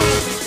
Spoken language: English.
you.